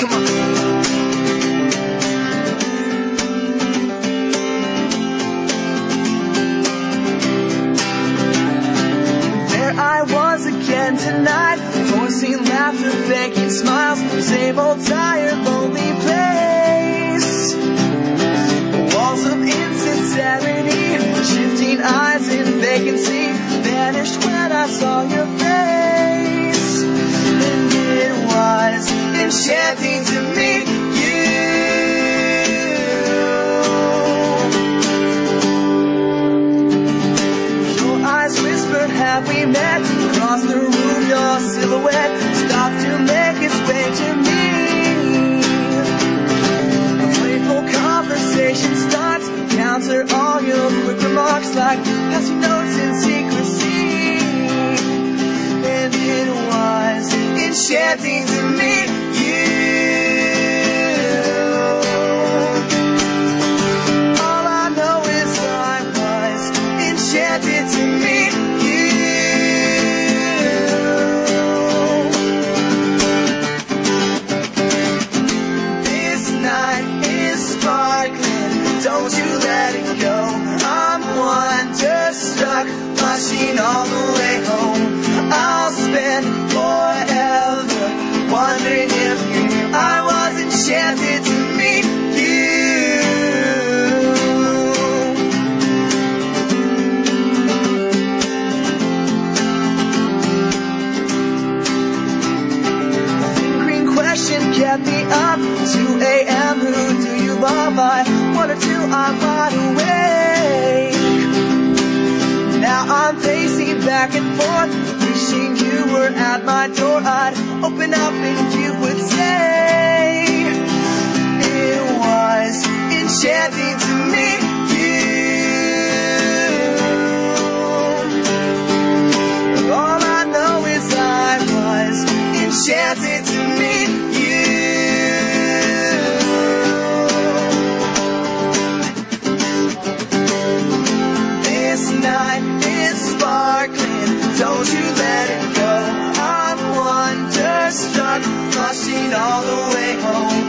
Come on. There I was again tonight, forcing laughter, faking smiles, same old tired, whispered, have we met? Across the room, your silhouette stopped to make its way to me. A playful conversation starts, counter all your quick remarks like passing notes in secrecy. And it was enchanting to meet you. All I know is I was enchanted to meet don't you let it go. I'm wonderstruck, rushing all the way home. I'll spend forever wondering if you knew I was enchanted to meet you. Green question kept me up. 2 a.m. Who do you love? One or two, I'm wide awake. Now I'm pacing back and forth, wishing you were at my door. I'd open up and you would say it was enchanting to me. All I know is I was enchanted to don't you let it go. I'm wonderstruck, rushing all the way home.